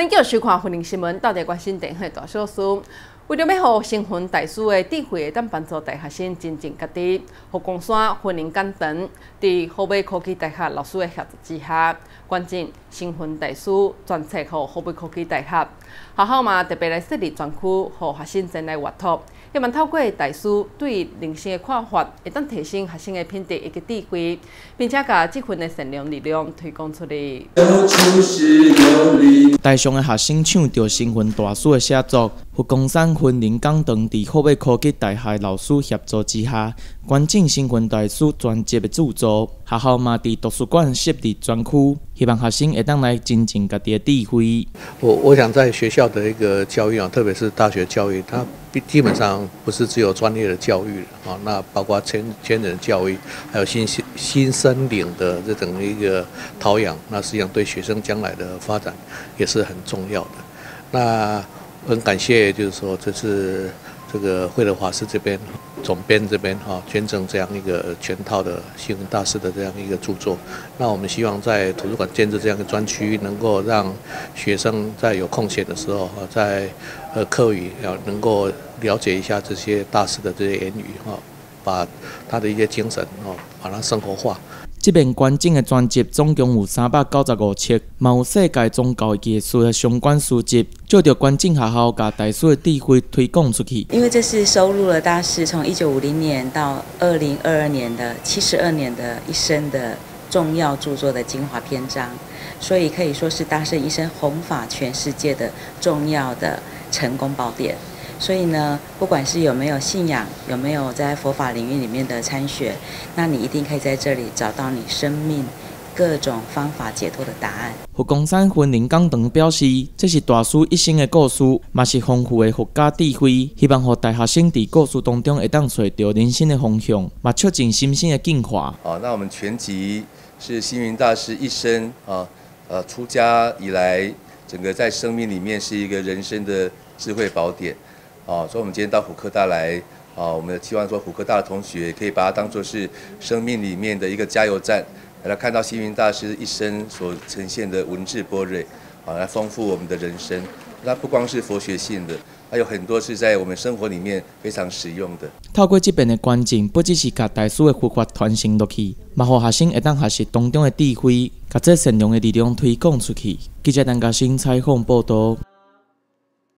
欢迎收看《婚姻新闻》，到底关心电话大小事。为了要让新婚大师的智慧，当帮助大学生真正家己，福光山婚姻讲堂伫河北科技大学老师的协助之下，关进新婚大师专册予河北科技大学，学校嘛特别来设立专区，予学生前来阅读。希望透过大师对人生的看法，会当提升学生的品德以及智慧，并且把这份的善良力量推广出来。台上的学生唱着新婚大师的写作，福光山婚姻讲堂伫河北科技大学老师协助之下，完整新婚大师专辑的著作。学校嘛伫图书馆设立专区，希望学生会当来增进家己的智慧。我我想在学校的一个教育啊，特别是大学教育，它基本上不是只有专业的教育啊，那包括全全人教育，还有新新新生领的这种一个陶养，那实际上对学生将来的发展也是很重要的。那很感谢，就是说这次。这个惠德华师这边总编这边哈捐赠这样一个全套的新闻大师的这样一个著作，那我们希望在图书馆建设这样一个专区，能够让学生在有空闲的时候哈，在呃课余要能够了解一下这些大师的这些言语哈，把他的一些精神哦，把它生活化。这边完整的专辑总共有三百九十五册，嘛有世界宗教艺术的相关书籍，就着关正学校把大师的智慧推广出去。因为这是收录了大师从一九五零年到二零二二年的七十二年的一生的重要著作的精华篇章，所以可以说是大师一生弘法全世界的重要的成功宝典。所以呢，不管是有没有信仰，有没有在佛法领域里面的参学，那你一定可以在这里找到你生命各种方法解脱的答案。佛光山婚姻讲堂表示，这是大师一生的故事，嘛是丰富的佛家智慧，希望和大学生在故事当中会当找到人生的方向，嘛促进心性的进化。哦，那我们全集是星云大师一生啊，呃，出家以来，整个在生命里面是一个人生的智慧宝典。哦，所以我们今天到虎科大来，啊，我们希望说虎科大的同学可以把它当做是生命里面的一个加油站，来看到星云大师一生所呈现的文字波瑞，啊，来丰富我们的人生。那不光是佛学性的，还有很多是在我们生活里面非常实用的。透过这边的观景，不只是把大师的佛法传承落去，嘛，让学生会当学习当中的智慧，把这善良的力量推广出去。记者陈家新采访报道。